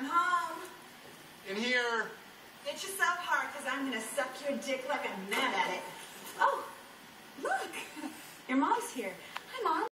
I'm home. In here. Get yourself hard, because I'm going to suck your dick like I'm mad at it. Oh, look. Your mom's here. Hi, Mom.